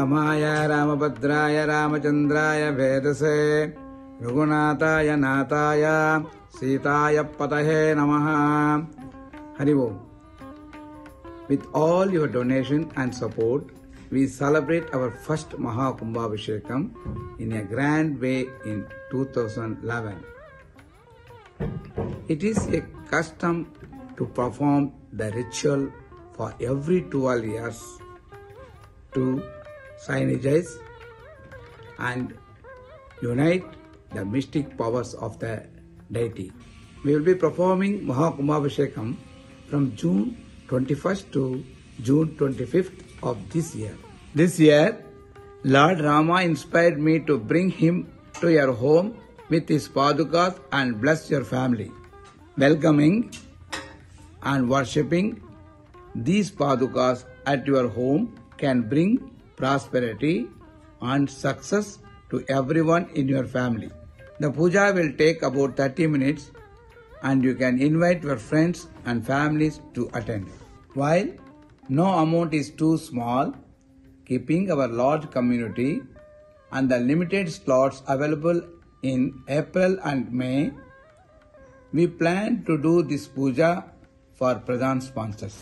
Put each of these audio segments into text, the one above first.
रामाय रामभद्राय रामचन्द्राय भेदसे रघुनाथाय नाथाय सीताय पतये नमः हरि ओम् With all your donation and support, we celebrate our first Mahakumbhabhishekam in a grand way in 2011. It is a custom to perform the ritual for every 12 years to synergize and unite the mystic powers of the deity. We will be performing Mahakumbhabhishekam from June 21st to June 25th of this year. This year, Lord Rama inspired me to bring him to your home with his padukas and bless your family. Welcoming and worshipping these padukas at your home can bring prosperity and success to everyone in your family. The puja will take about 30 minutes and you can invite your friends and families to attend. While no amount is too small, keeping our large community and the limited slots available in April and May, we plan to do this puja for Pradhan sponsors.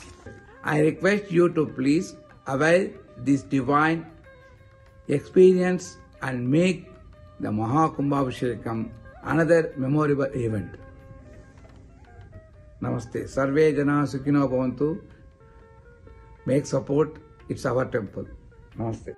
I request you to please avail this divine experience and make the Mahakumbhabhishekam another memorable event. Namaste. Sarve Jana Sukhino Bhavantu. Make support. It's our temple. Namaste.